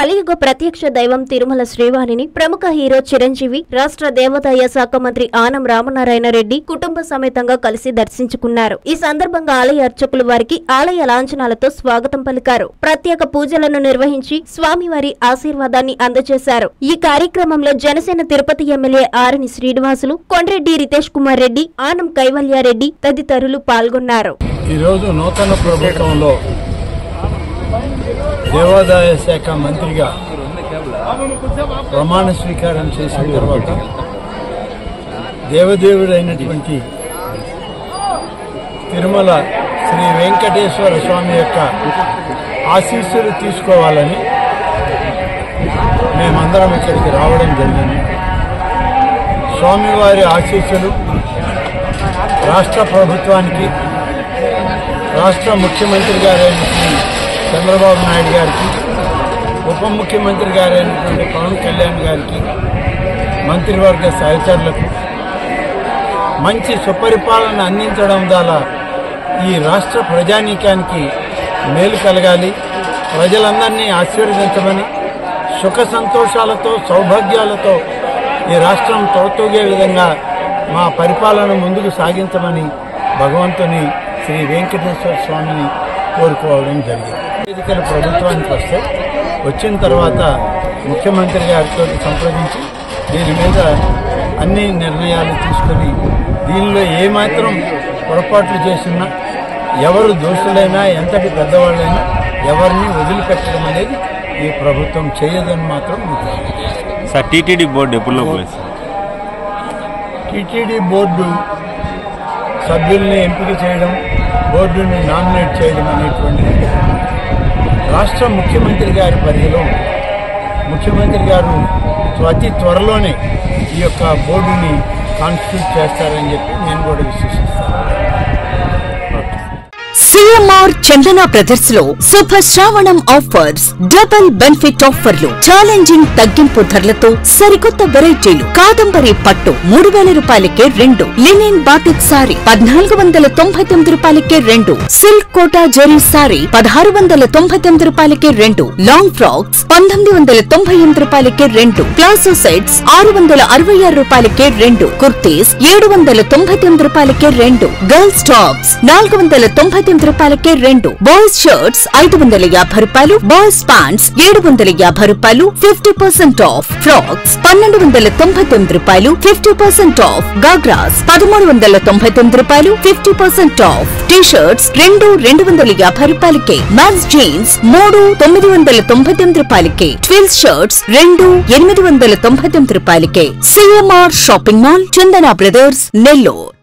కలియుగ ప్రత్యక్ష దైవం తిరుమల శ్రీవాణిని ప్రముఖ హీరో చిరంజీవి రాష్ట్ర దేవాదాయ శాఖ మంత్రి ఆనం రామనారాయణ రెడ్డి కుటుంబ సమేతంగా కలిసి దర్శించుకున్నారు. ఈ సందర్భంగా ఆలయ అర్చకులు వారికి ఆలయ లాంఛనాలతో స్వాగతం పలికారు. ప్రత్యేక పూజలను నిర్వహించి స్వామివారి ఆశీర్వాదాన్ని అందజేశారు. ఈ కార్యక్రమంలో జనసేన తిరుపతి ఎమ్మెల్యే ఆరని శ్రీనివాసులు కొండ్రెడ్డి రితేష్ కుమార్ రెడ్డి ఆనం కైవల్యారెడ్డి తదితరులు పాల్గొన్నారు. ఈరోజు నూతన ప్రభుత్వంలో దేవాదాయ శాఖ మంత్రిగా ప్రమాణ స్వీకారం చేసిన తర్వాత దేవదేవుడైనటువంటి తిరుమల శ్రీ వెంకటేశ్వర స్వామి యొక్క ఆశీస్సులు తీసుకోవాలని మేమందరం ఇక్కడికి రావడం జరిగింది. స్వామివారి ఆశీస్సులు రాష్ట్ర ప్రభుత్వానికి రాష్ట్ర ముఖ్యమంత్రి గారైన చంద్రబాబు నాయుడు గారికి ఉప ముఖ్యమంత్రి గారైనటువంటి పవన్ కళ్యాణ్ గారికి మంత్రివర్గ సహచరులకు మంచి సుపరిపాలన అందించడం ద్వారా ఈ రాష్ట్ర ప్రజానీకానికి మేలు కలగాలి. ప్రజలందరినీ ఆశీర్వదించమని సుఖ సంతోషాలతో సౌభాగ్యాలతో ఈ రాష్ట్రం తోతూగే విధంగా మా పరిపాలన ముందుకు సాగించమని భగవంతుని శ్రీ వెంకటేశ్వర స్వామిని కోరుకోవడం జరిగింది. వేదికలు ప్రభుత్వానికి వస్తే వచ్చిన తర్వాత ముఖ్యమంత్రి గారితో సంప్రదించి దీని మీద అన్ని నిర్ణయాలు తీసుకొని దీనిలో ఏమాత్రం పొరపాట్లు చేసినా ఎవరు దోషులైనా ఎంతటి పెద్దవాళ్ళైనా ఎవరిని వదిలిపెట్టడం అనేది ఈ ప్రభుత్వం చేయదని మాత్రం సార్ టీటీడీ బోర్డు ఎప్పుడు టీటీడీ బోర్డు సభ్యుల్ని ఎంపిక చేయడం బోర్డుని నామినేట్ చేయడం అనేటువంటిది రాష్ట్ర ముఖ్యమంత్రి గారి పరిధిలో ముఖ్యమంత్రి గారు అతి త్వరలోనే ఈ యొక్క బోర్డుని కాన్స్టిట్యూట్ చేస్తారని చెప్పి నేను కూడా విశ్వసిస్తాను. సిఎంఆర్ చందన బ్రదర్స్లో శుభ శ్రావణం ఆఫర్స్ డబుల్ బెనిఫిట్ ఆఫర్లు ఛాలెంజింగ్ తగ్గింపు ధరలతో సరికొత్త వెరైటీలు. కాదంబరి పట్టు మూడు వేల రూపాయలకే రెండు. లినిన్ బాటిక్ సారీ పద్నాలుగు వందల తొంభై తొమ్మిది రూపాయలకే రెండు. సిల్క్ కోటా జరీ సారీ పదహారు వందల తొంభై తొమ్మిది రూపాయలకే రెండు. లాంగ్ ఫ్రాక్స్ పంతొమ్మిది వందల తొంభై ఎనిమిది రూపాయలకే రెండు. ప్లాసో సెట్స్ ఆరు వందల అరవై ఆరు రూపాయలకే రెండు. కుర్తీస్ ఏడు వందల తొంభై తొమ్మిది రూపాయలకే రెండు. గర్ల్స్ టాప్స్ నాలుగు వందల తొంభై తొమ్మిది రూపాయలకే రెండు. బాయ్స్ షర్ట్స్ ఐదు వందల యాభై రూపాయలు బాయ్స్ ప్యాంట్స్ ఏడు వందల యాభై రూపాయలు ఫిఫ్టీ పర్సెంట్ ఆఫ్ ఫ్రాక్స్ పన్నెండు వందల తొంభై తొమ్మిది రూపాయలు ఫిఫ్టీ పర్సెంట్ ఆఫ్ గాగ్రాస్ పదమూడు వందల తొంభై తొమ్మిది రూపాయలు fifty percent off T shirts రెండు రెండు వందల యాభై రూపాయలకే మ్యాన్స్ జీన్స్ మూడు తొమ్మిది వందల తొంభై తొమ్మిది రూపాయలకే ట్విల్స్ షర్ట్స్ రెండు ఎనిమిది వందల తొంభై తొమ్మిది రూపాయలకే. CMR shopping mall Chandana brothers Nellore.